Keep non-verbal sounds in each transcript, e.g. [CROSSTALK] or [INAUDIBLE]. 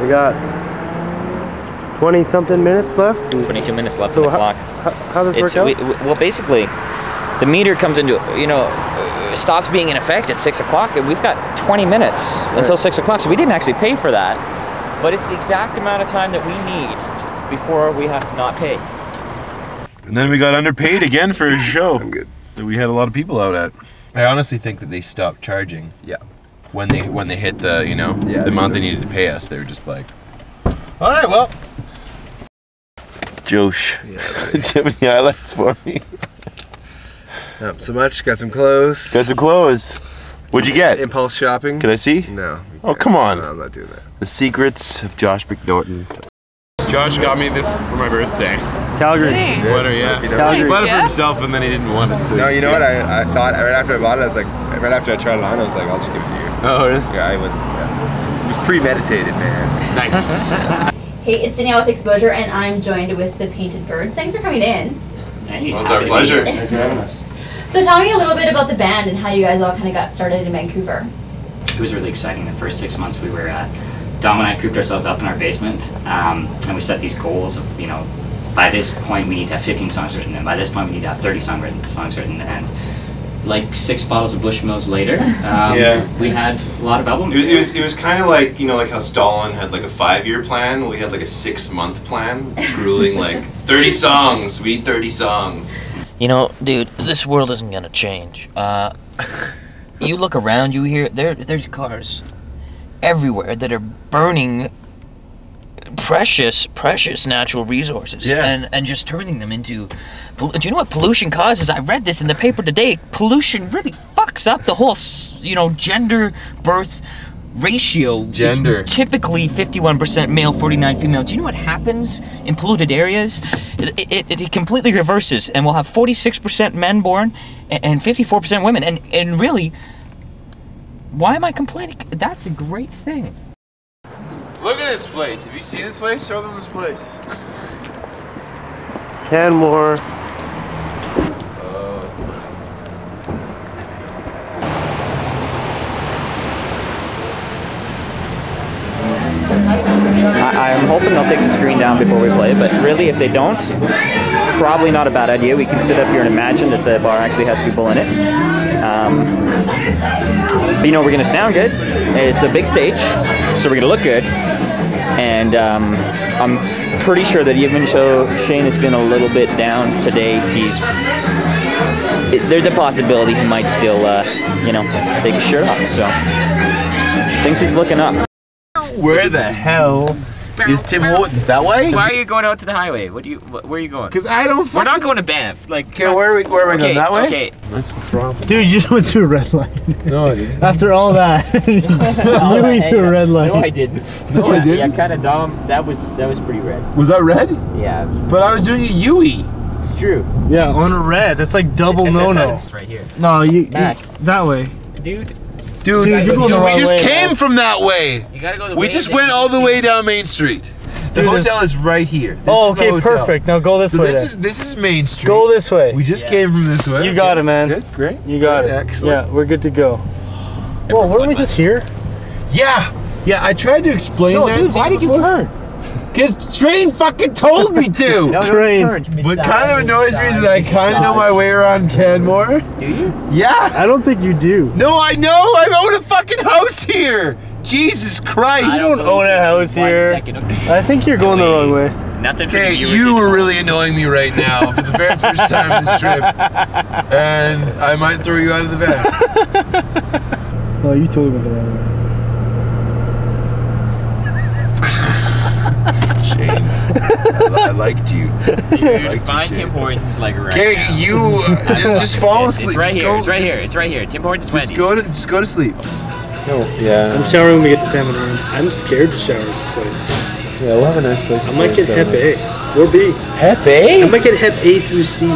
We got 20 something minutes left. 22 minutes left So on the how- clock. How, how does this It's work out? we- well, basically, the meter comes into you know uh, stops being in effect at six o'clock, and we've got 20 minutes until six o'clock. So we didn't actually pay for that, but it's the exact amount of time that we need before we have to not pay. And then we got underpaid again for a show that we had a lot of people out at. I honestly think that they stopped charging. Yeah. When they when they hit the you know Yeah, the amount they needed to pay us, they were just like, all right, well, Josh, do you have highlights for me? [LAUGHS] Not so much. Got some clothes. Got some clothes. What'd you get? Impulse shopping. Can I see? No. Oh, come on. No, I'm not doing that. The secrets of Josh McNorton. Josh got me this for my birthday. Calgary. Sweater, yeah. Calgary. He bought it for himself and then he didn't want it. So No, you know what? I, I thought right after I bought it, I was like, right after I tried it on, I was like, I'll just give it to you. oh really? Yeah, I was. Yeah. It was premeditated, man. Nice. [LAUGHS] Hey, it's Danielle with Exposure, and I'm joined with the Painted Birds. Thanks for coming in. Hey, Well, it's our pleasure. [LAUGHS] So tell me a little bit about the band and how you guys all kind of got started in Vancouver. it was really exciting. The first six months we were at, Dom and I cooped ourselves up in our basement, um, and we set these goals of, you know, by this point we need to have 15 songs written, and by this point we need to have 30 song written, songs written, and like six bottles of Bushmills later, [LAUGHS] um, Yeah. we had a lot of album. It was, it was it was kind of like you know like how Stalin had like a five year plan. We had like a six month plan. It's grueling [LAUGHS] like thirty songs. We need thirty songs. You know, dude, this world isn't gonna change. Uh, [LAUGHS] you look around you here, there, there's cars everywhere that are burning precious, precious natural resources, Yeah. and and just turning them into. Do you know what pollution causes? I read this in the paper today. Pollution really fucks up the whole, you know, gender birth ratio. Gender. typically 51% male, 49 female. Do you know what happens in polluted areas? It, it, it completely reverses, and we'll have 46% men born and 54% women. And, and really, why am I complaining? That's a great thing. Look at this place. Have you seen this place? Show them this place. Canmore. I, I'm hoping they'll take the screen down before we play, but really, if they don't, probably not a bad idea. We can sit up here and imagine that the bar actually has people in it. Um, but you know, we're going to sound good. It's a big stage, so we're going to look good. And um, I'm pretty sure that even though Shane has been a little bit down today, he's it, there's a possibility he might still, uh, you know, take his shirt off. So things he's looking up. Where the hell is Tim Hortons? That way? Why are you going out to the highway? What do you? Wh- where are you going? Because I don't We're not going to Banff. Like, Okay, where are we, where are we okay, going? That way? Okay. That's the problem. Dude, you just went through a red light. No, I didn't. [LAUGHS] After all that, [LAUGHS] [LAUGHS] you went through a red light. No, I didn't. No, I didn't. Yeah, kind of dumb. That was that was pretty red. Was that red? Yeah, But I was doing a Yui. it's true. Yeah, on a red. That's like double no no. Right here, No, you, you Mac. that way. dude. Dude, Dude, you're going the we just way, came man. from that way. You gotta go the We way just went all the way down Main Street. The Dude, hotel is right here. This oh, is the okay, hotel. perfect. Now go this So way. this then. is this is Main Street. Go this way. We just Yeah. came from this way. You got it, man. Good, great. You got it. Excellent. Yeah, we're good to go. Whoa, weren't we just here? Yeah, yeah. I tried to explain No, that. dude, why did you turn? Because Train fucking told me to. [LAUGHS] No, Train. turn. What kind of annoys me is that I kind of know my way around Canmore. Do you? Yeah. I don't think you do. No, I know. I own a fucking house here. Jesus Christ. I don't own a house One here. second. I think you're going the wrong way. Nothing for Okay, the you were really annoying me right now for the very first time this trip, [LAUGHS] and I might throw you out of the van. No, [LAUGHS] oh, you totally went the wrong way. Shane, I liked you. [LAUGHS] Dude, liked you, find Tim Hortons like right Okay, now. you uh, [LAUGHS] just just fall asleep. It's right Just here. go- It's right here. It's right here. Tim Hortons Just Wendy's. go to just go to sleep. No. Yeah. I'm showering when we get to Salmon Arm. I'm scared to shower at this place. Yeah, we'll have a nice place. I might get Hep A or B. Hep A. I might get Hep A through C.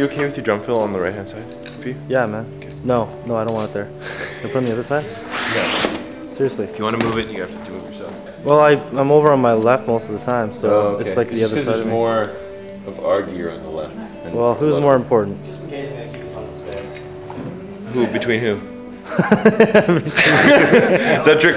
You, you okay with your drum fill on the right hand side? Fee? Yeah, man. No, no, I don't want it there. Can I put it on the other side? [LAUGHS] Yeah. Seriously. If you want to move it, you have to move yourself. Well, I I'm over on my left most of the time, so Oh, okay. it's like the other side of there's me. more of our gear on the left. and Well, a who's lot more of- important? Who between who? [LAUGHS] [LAUGHS] Is that a trick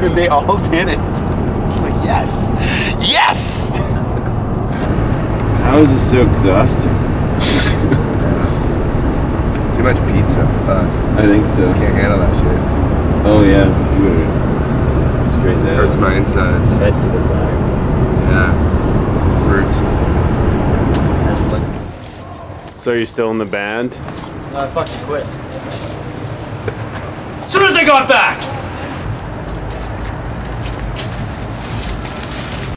question? [LAUGHS] they all did it. It's like yes, yes. How is this so exhausting? [LAUGHS] Too much pizza. Fuck. I think so. Can't handle that shit. Oh yeah, you would straighten that. Hurts my insides. Vegetable. Yeah. Fruit. So you're still in the band? No, I fucking quit. As soon as I got back!